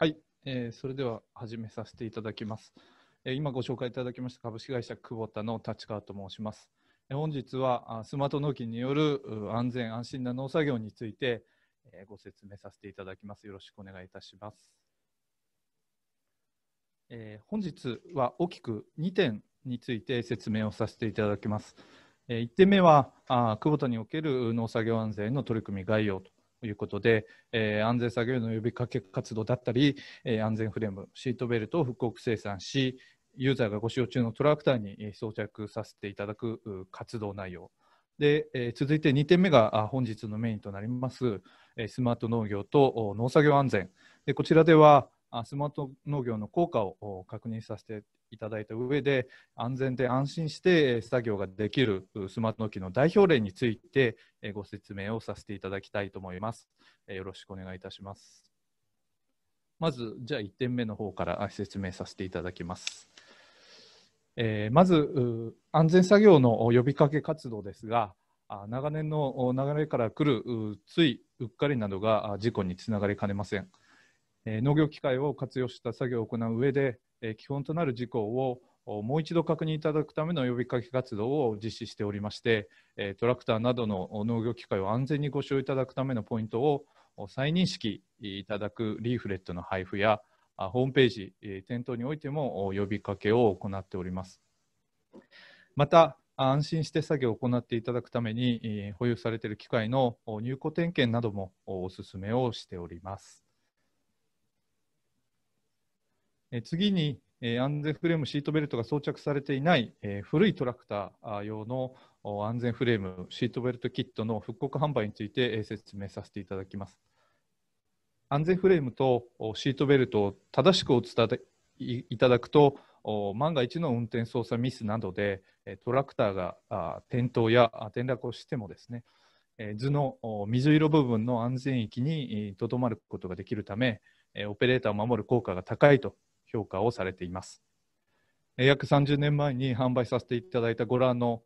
はい、えー、それでは始めさせていただきます。えー、今ご紹介いただきました株式会社久保田の立川と申します。えー、本日はスマート農機による安全安心な農作業について、えー、ご説明させていただきます。よろしくお願いいたします。えー、本日は大きく2点について説明をさせていただきます。えー、1点目はあ久保田における農作業安全の取り組み概要ということで、えー、安全作業の呼びかけ活動だったり、えー、安全フレーム、シートベルトを復刻生産し、ユーザーがご使用中のトラクターに装着させていただく活動内容。で、えー、続いて2点目が本日のメインとなります、スマート農業と農作業安全。でこちらでは、スマート農業の効果を確認させていただいた上で安全で安心して作業ができるスマート農機の代表例についてご説明をさせていただきたいと思います。よろしくお願いいたします。まず、じゃあ1点目の方から説明させていただきます。えー、まず、安全作業の呼びかけ活動ですが、長年の流れから来るついうっかりなどが事故につながりかねません。農業機械を活用した作業を行う上で、基本となる事項をもう一度確認いただくための呼びかけ活動を実施しておりまして、トラクターなどの農業機械を安全にご使用いただくためのポイントを再認識いただくリーフレットの配布や、ホームページ、店頭においても呼びかけを行っております。また、安心して作業を行っていただくために、保有されている機械の入庫点検などもお勧めをしております。次に、安全フレーム、シートベルトが装着されていない古いトラクター用の安全フレーム、シートベルトキットの復刻販売について説明させていただきます。安全フレームとシートベルトを正しくお伝えいただくと、万が一の運転操作ミスなどでトラクターが転倒や転落をしてもですね、図の水色部分の安全域にとどまることができるため、オペレーターを守る効果が高いと評価をされています。約30年前に販売させていただいたご覧の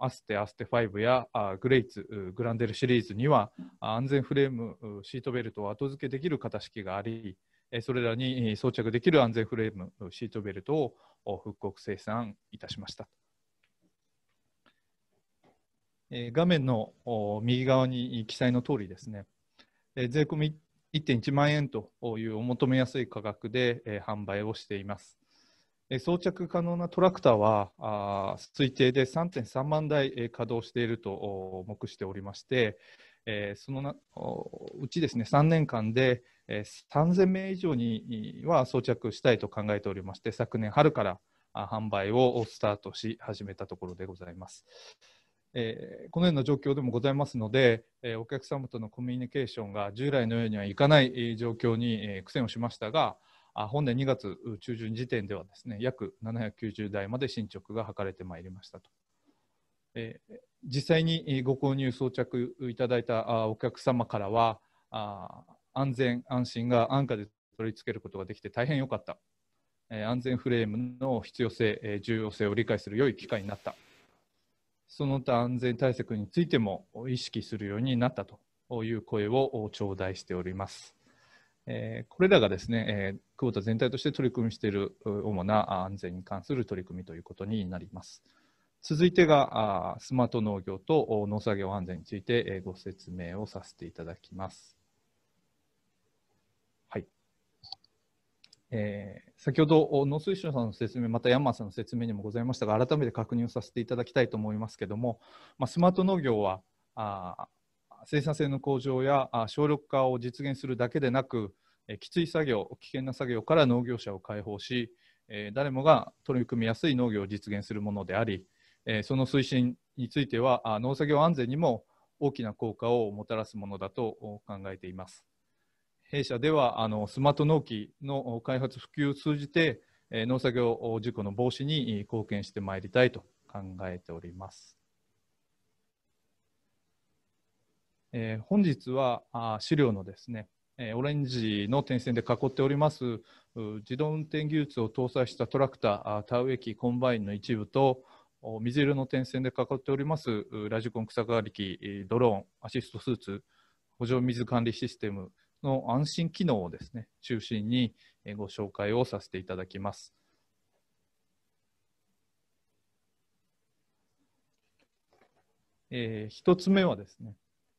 アステ、アステ5やグレイツ、グランデルシリーズには安全フレーム、シートベルトを後付けできる型式があり、それらに装着できる安全フレーム、シートベルトを復刻生産いたしました。画面の右側に記載の通りですね、税込み1.1万円というお求めやすい価格で、え販売をしています。え装着可能なトラクターはあ推定で3.3万台、え稼働していると目しておりまして、えそのなうちですね3年間で、え3000名以上には装着したいと考えておりまして昨年春から販売をスタートし始めたところでございます。えー、このような状況でもございますので、えー、お客様とのコミュニケーションが従来のようにはいかない、状況に、え苦戦をしましたが、あ本年2月中旬時点ではですね約790台まで進捗が図れてまいりましたと。え実際にご購入装着いただいたお客様からはあ安全安心が安価で取り付けることができて大変良かった、安全フレームの必要性、重要性を理解する良い機会になったその他安全対策についても意識するようになったという声を頂戴しております。これらがですね、え久保田全体として取り組みしている主な安全に関する取り組みということになります。続いてがスマート農業と農作業安全についてご説明をさせていただきます。えー、先ほど農水省さんの説明、またヤンマさんの説明にもございましたが、改めて確認をさせていただきたいと思いますけれども、まあ、スマート農業はあ生産性の向上やあ省力化を実現するだけでなく、えきつい作業、危険な作業から農業者を解放し、えー、誰もが取り組みやすい農業を実現するものであり、えー、その推進についてはあ農作業安全にも大きな効果をもたらすものだと考えています。弊社ではあのスマート農機の開発普及を通じて、え農作業事故の防止に貢献してまいりたいと考えております。えー、本日はあ資料のですね、え、オレンジの点線で囲っております自動運転技術を搭載したトラクター、田植え機、コンバインの一部と水色の点線で囲っておりますラジコン草刈り機、ドローン、アシストスーツ、補助水管理システム、の安心機能をですね、中心にご紹介をさせていただきます。えー、1つ目はですね、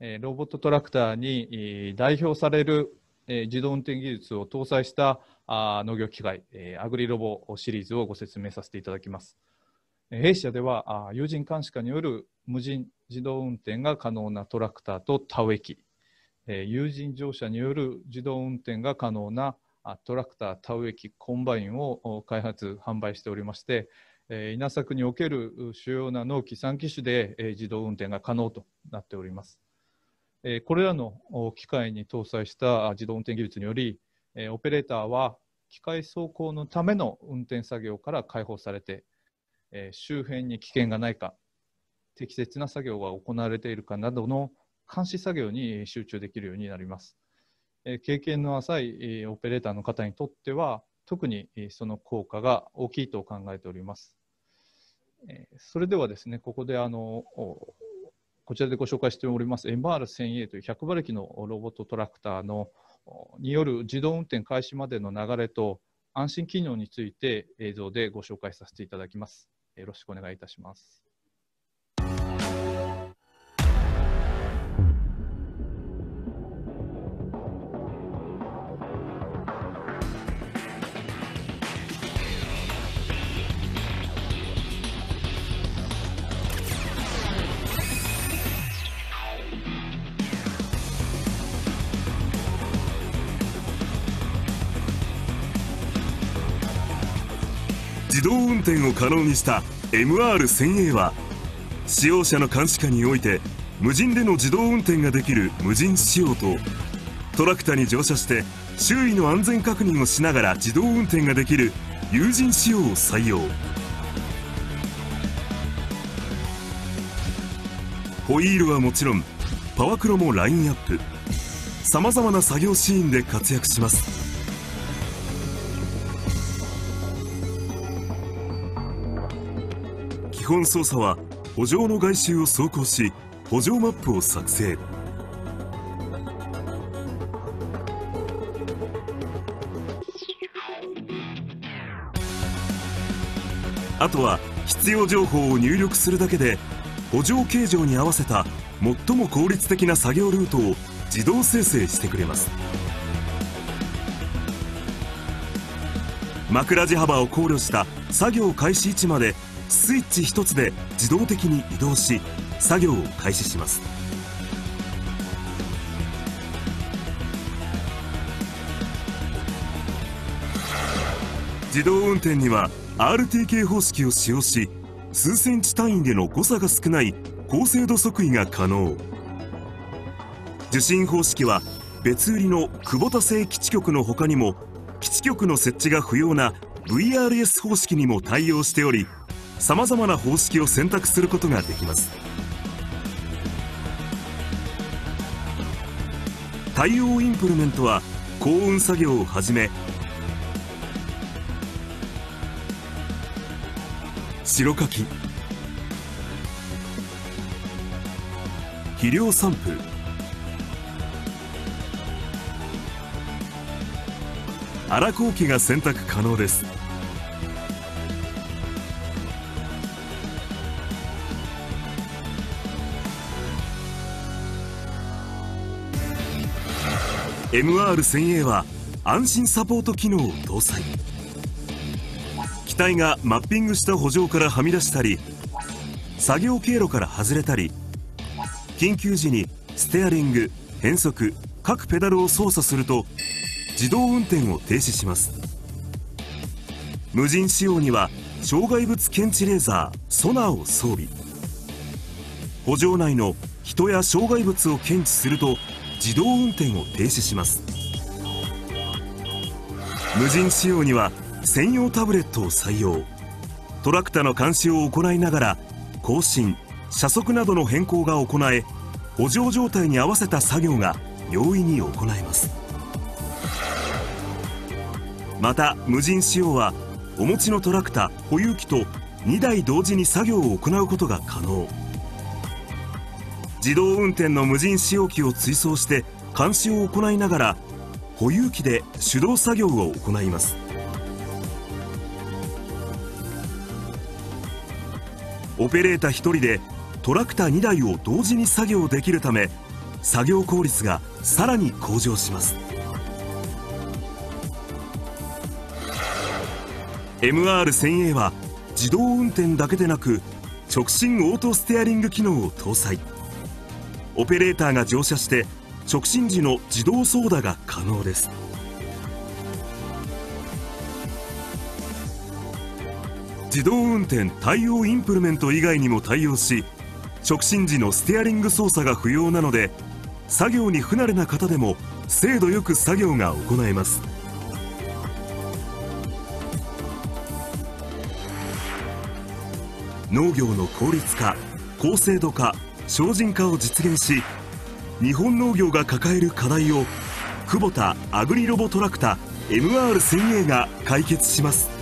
えロボットトラクターに代表されるえ自動運転技術を搭載したあ農業機械、えアグリロボシリーズをご説明させていただきます。弊社ではあ有人監視下による無人自動運転が可能なトラクターと田植え機、え有人乗車による自動運転が可能なトラクター、田植え機、コンバインを開発、販売しておりましてえ、稲作における主要な農機3機種でえ自動運転が可能となっております。えこれらの機械に搭載した自動運転技術によりえ、オペレーターは機械走行のための運転作業から解放されてえ、周辺に危険がないか、適切な作業が行われているかなどの監視作業に集中できるようになります。経験の浅いオペレーターの方にとっては、特にその効果が大きいと考えております。それではですね、ここであのこちらでご紹介しております MR1000A という100馬力のロボットトラクターのによる自動運転開始までの流れと安心機能について映像でご紹介させていただきます。よろしくお願いいたします。自動運転を可能にした MR1000A は使用者の監視下において無人での自動運転ができる無人仕様とトラクターに乗車して周囲の安全確認をしながら自動運転ができる有人仕様を採用。ホイールはもちろんパワクロもラインアップ。さまざまな作業シーンで活躍します。本操作は補助の外周を走行し補助マップを作成。あとは必要情報を入力するだけで補助形状に合わせた最も効率的な作業ルートを自動生成してくれます。枕地幅を考慮した作業開始位置までスイッチ1つで自動的に移動し作業を開始します。自動運転には RTK 方式を使用し数センチ単位での誤差が少ない高精度測位が可能。受信方式は別売りの久保田製基地局の他にも基地局の設置が不要な VRS 方式にも対応しておりさまざまな方式を選択することができます。対応インプルメントは高温作業をはじめ白かき肥料散布荒工機が選択可能です。MR1000A は安心サポート機能を搭載。機体がマッピングした補助からはみ出したり作業経路から外れたり緊急時にステアリング変速各ペダルを操作すると自動運転を停止します。無人仕様には障害物検知レーザーソナーを装備。補助内の人や障害物を検知すると自動運転を停止します。無人仕様には専用タブレットを採用。トラクターの監視を行いながら更新車速などの変更が行え補助状態に合わせた作業が容易に行えます。また無人仕様はお持ちのトラクタ保有機と2台同時に作業を行うことが可能。自動運転の無人使用機を追走して監視を行いながら保有機で手動作業を行います。オペレーター1人でトラクター2台を同時に作業できるため作業効率がさらに向上します。MR1000A は自動運転だけでなく直進オートステアリング機能を搭載。オペレーターが乗車して直進時の自動操舵が可能です。自動運転対応インプルメント以外にも対応し直進時のステアリング操作が不要なので作業に不慣れな方でも精度よく作業が行えます。農業の効率化高精度化精進化を実現し日本農業が抱える課題を久保田アグリロボトラクタ MR1000A が解決します。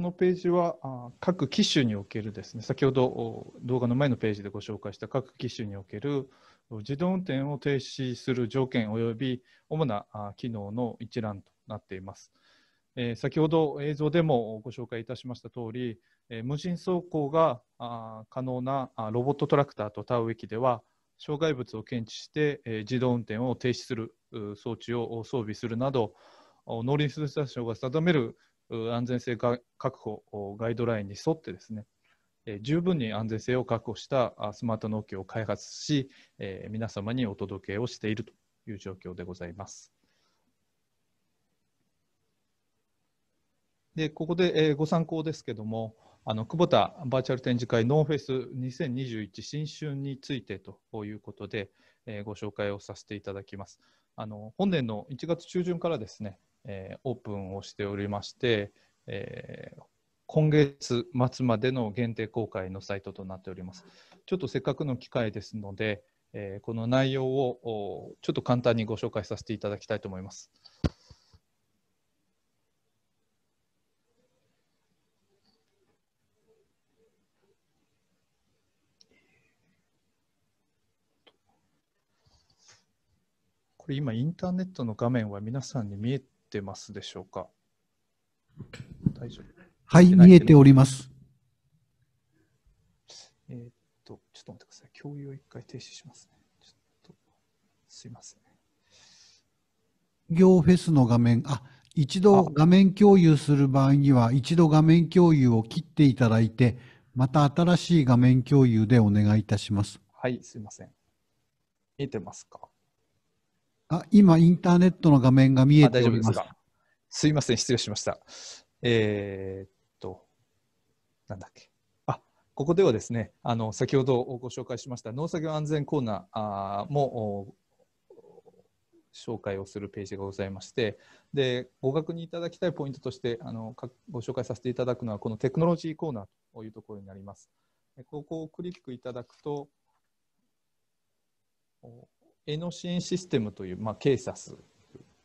このページは各機種におけるですね、先ほど動画の前のページでご紹介した各機種における自動運転を停止する条件及び主な機能の一覧となっています。先ほど映像でもご紹介いたしましたとおり、無人走行が可能なロボットトラクターと田植え機では、障害物を検知して自動運転を停止する装置を装備するなど、農林水産省が定める安全性確保ガイドラインに沿ってですね、え十分に安全性を確保したスマート農協を開発し、え皆様にお届けをしているという状況でございます。でここで、えご参考ですけども、あの久保田バーチャル展示会ノーフェス2021新春についてということで、えご紹介をさせていただきます。あの本年の1月中旬からですね、えー、オープンをしておりまして、えー、今月末までの限定公開のサイトとなっております。ちょっとせっかくの機会ですので、えー、この内容をちょっと簡単にご紹介させていただきたいと思います。これ今インターネットの画面は皆さんに見えてますでしょうか？大丈夫？はい、見えております。えー、っと、ちょっと待ってください。共有を一回停止しますね。ちょっと、すいません。業フェスの画面、あ、一度画面共有する場合には、一度画面共有を切っていただいて、また新しい画面共有でお願いいたします。はい、すいません。見えてますか？あ、今、インターネットの画面が見えております。すすいません、失礼しました。えー、っと、なんだっけ。あ、ここではですね、あの、先ほどご紹介しました農作業安全コーナーも紹介をするページがございまして、で、ご確認いただきたいポイントとして、あの、ご紹介させていただくのは、このテクノロジーコーナーというところになります。ここをクリックいただくと、営農支援システムという、まあ、ケーサス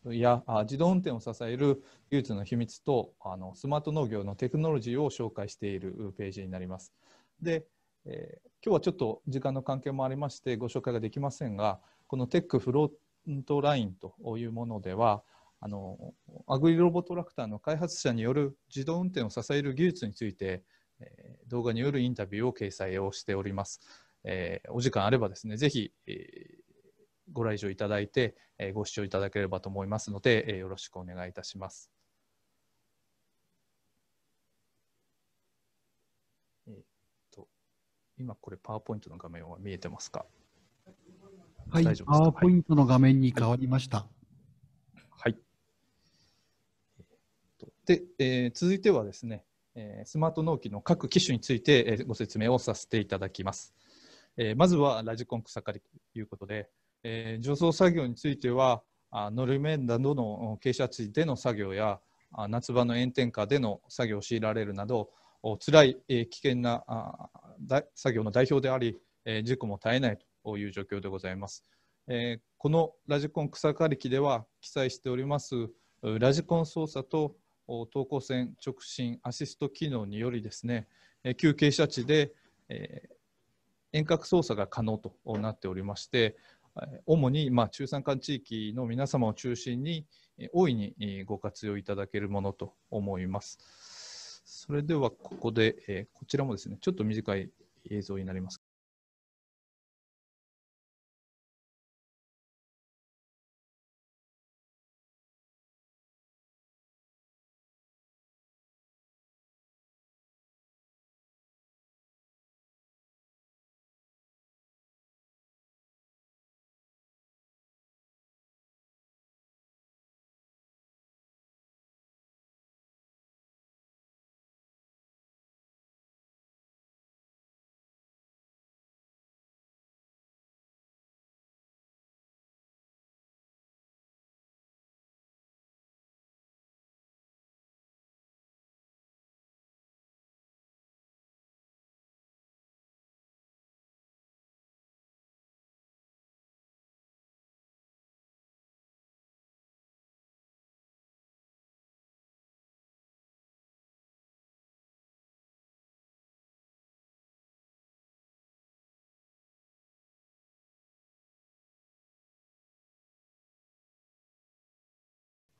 や自動運転を支える技術の秘密とあのスマート農業のテクノロジーを紹介しているページになります。で、えー、今日はちょっと時間の関係もありましてご紹介ができませんがこのテックフロントラインというものではあのアグリロボトラクターの開発者による自動運転を支える技術について、えー、動画によるインタビューを掲載をしております。えー、お時間あればですね、ぜひ、えーご来場いただいて、えご視聴いただければと思いますので、えよろしくお願いいたします。えっと、今これパワーポイントの画面は見えてますか？はい、パワーポイントの画面に変わりました。はい。で、えー、続いてはですね、えー、スマート納期の各機種について、えー、ご説明をさせていただきます。えー、まずはラジコン草刈りということで、えー、除草作業についてはあのり面などの傾斜地での作業やあ夏場の炎天下での作業を強いられるなど辛い、えー、危険なあ作業の代表であり、えー、事故も絶えないという状況でございます。えー、このラジコン草刈り機では記載しておりますラジコン操作と等高線直進アシスト機能によりですね、旧傾斜地で、えー、遠隔操作が可能となっておりまして、主に、まあ、中山間地域の皆様を中心に大いにご活用いただけるものと思います。それではここで、こちらもですね、ちょっと短い映像になります。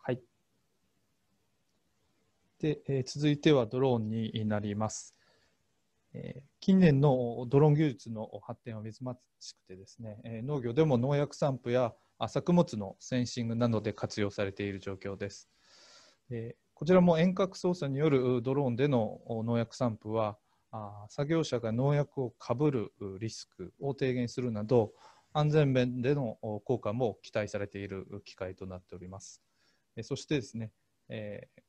はいで、えー、続いてはドローンになります。え、近年のドローン技術の発展は珍しくてですね、え、農業でも農薬散布や作物のセンシングなどで活用されている状況です。えこちらも遠隔操作によるドローンでの農薬散布はあ作業者が農薬をかぶるリスクを低減するなど安全面での効果も期待されている機械となっております。そしてですね、えー、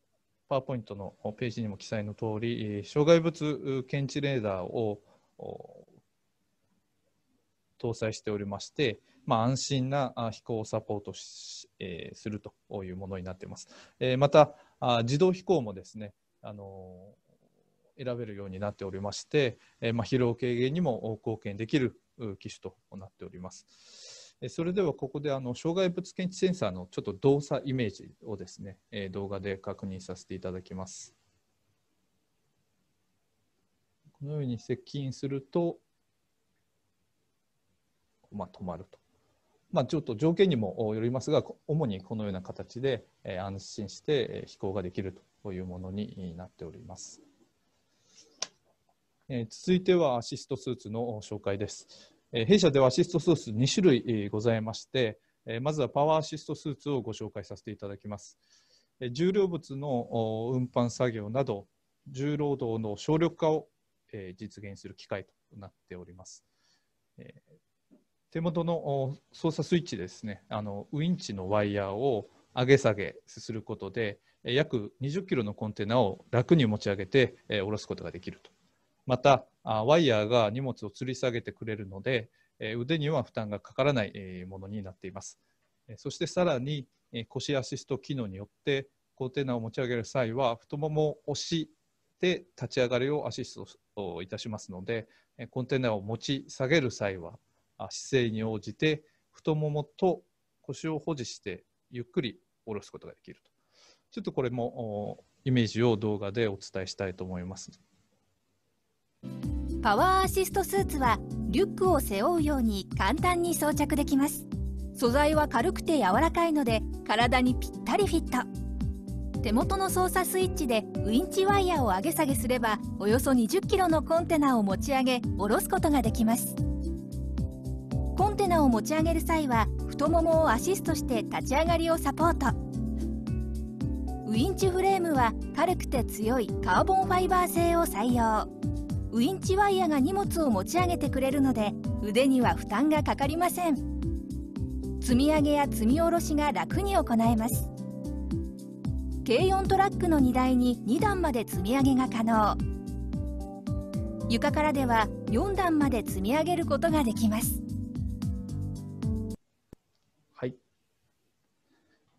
パワーポイントのページにも記載の通り、障害物検知レーダーを搭載しておりまして、まあ、安心な飛行をサポートし、えー、するというものになっています。えー、またあ、自動飛行もですね、あのー、選べるようになっておりまして、えまあ、疲労軽減にも貢献できる機種となっております。それではここであの障害物検知センサーのちょっと動作イメージをですね、動画で確認させていただきます。このように接近すると、まあ、止まると。まあ、ちょっと条件にもよりますが、主にこのような形で安心して飛行ができるというものになっております。続いてはアシストスーツの紹介です。弊社ではアシストスーツ2種類ございまして、まずはパワーアシストスーツをご紹介させていただきます。重量物の運搬作業など、重労働の省力化を実現する機械となっております。手元の操作スイッチですね、あのウインチのワイヤーを上げ下げすることで、約20キロのコンテナを楽に持ち上げて下ろすことができると。また、ワイヤーが荷物を吊り下げてくれるので、腕には負担がかからないものになっています。そしてさらに腰アシスト機能によってコンテナを持ち上げる際は太ももを押して立ち上がりをアシストいたしますのでコンテナを持ち下げる際は姿勢に応じて太ももと腰を保持してゆっくり下ろすことができるとちょっとこれもイメージを動画でお伝えしたいと思います。パワーアシストスーツはリュックを背負うように簡単に装着できます。素材は軽くて柔らかいので体にぴったりフィット。手元の操作スイッチでウインチワイヤーを上げ下げすればおよそ 20kg のコンテナを持ち上げ下ろすことができます。コンテナを持ち上げる際は太ももをアシストして立ち上がりをサポート。ウインチフレームは軽くて強いカーボンファイバー製を採用。ウインチワイヤが荷物を持ち上げてくれるので腕には負担がかかりません。積み上げや積み下ろしが楽に行えます。軽4トラックの荷台に2段まで積み上げが可能。床からでは4段まで積み上げることができます。はい。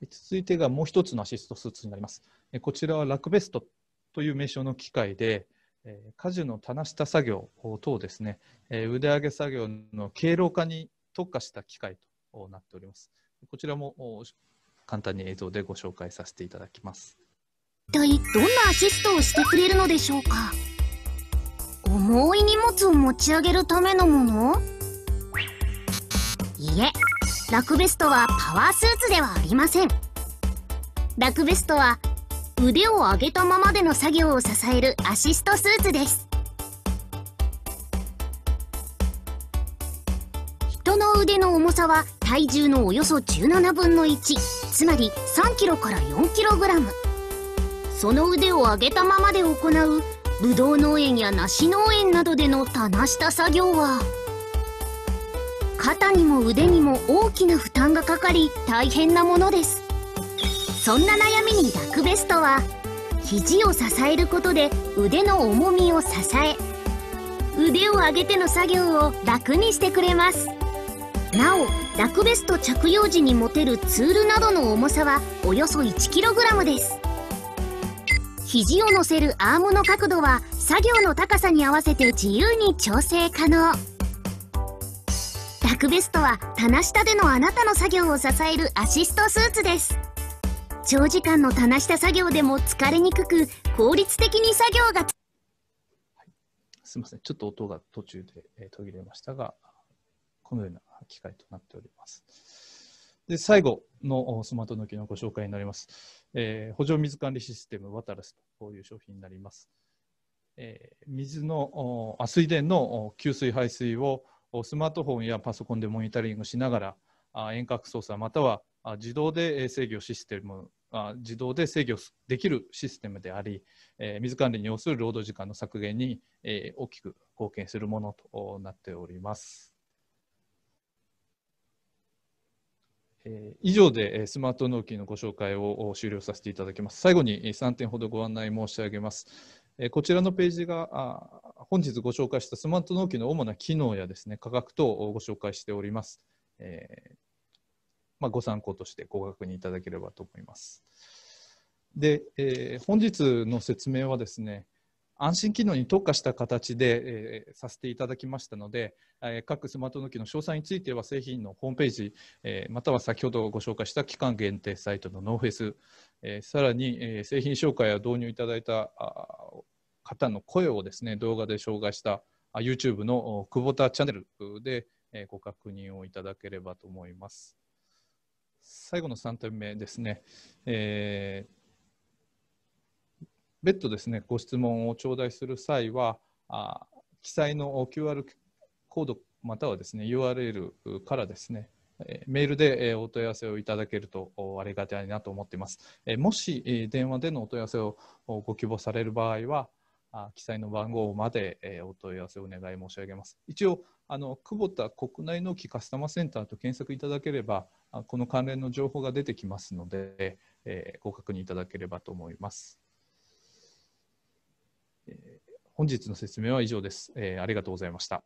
続いてがもう一つのアシストスーツになります。こちらはラクベストという名称の機械でえー、果樹の棚下作業等ですね、えー、腕上げ作業の経路化に特化した機械となっております。こちらも簡単に映像でご紹介させていただきます。一体どんなアシストをしてくれるのでしょうか？重い荷物を持ち上げるためのもの？いえラクベストはパワースーツではありませんラクベストは腕を上げたままでの作業を支えるアシストスーツです。人の腕の重さは体重のおよそ17分の1つまり3キロから 4kg その腕を上げたままで行うぶどう農園や梨農園などでの棚下作業は肩にも腕にも大きな負担がかかり大変なものです。そんな悩みにラクベストは肘を支えることで腕の重みを支え腕を上げての作業を楽にしてくれます。なおラクベスト着用時に持てるツールなどの重さはおよそ 1kg です。肘を乗せるアームの角度は作業の高さに合わせて自由に調整可能。ラクベストは棚下でのあなたの作業を支えるアシストスーツです。長時間の棚下作業でも疲れにくく効率的に作業が、はい、すみません。ちょっと音が途中で、え途切れましたがこのような機械となっております。で最後のスマートの機のご紹介になります。えー、補助水管理システムワタラスという商品になります。えー、水のあ水田の給水排水をスマートフォンやパソコンでモニタリングしながらあ遠隔操作または自動で制御システムあ自動で制御できるシステムであり、えー、水管理に要する労働時間の削減に、えー、大きく貢献するものとなっております。え以上でスマート納期のご紹介を終了させていただきます。最後に3点ほどご案内申し上げます。こちらのページが本日ご紹介したスマート納期の主な機能やですね価格等をご紹介しております。え、まあ、ご参考としてご確認いただければと思います。で、えー、本日の説明はですね、安心機能に特化した形で、えー、させていただきましたので、えー、各スマート農機の詳細については製品のホームページ、えー、または先ほどご紹介した期間限定サイトのノーフェス、えさらに、え製品紹介や導入いただいた方の声をですね動画で紹介した YouTube の久保田チャンネルで、えご確認をいただければと思います。最後の3点目ですね。えー別途ですね、ご質問を頂戴する際は、あ記載の QR コードまたはですね URL からですね、メールでお問い合わせをいただけるとありがたいなと思っています。もし電話でのお問い合わせをご希望される場合は、記載の番号までお問い合わせをお願い申し上げます。一応、あの久保田国内納期カスタマーセンターと検索いただければ、この関連の情報が出てきますので、ご確認いただければと思います。本日の説明は以上です。えー、ありがとうございました。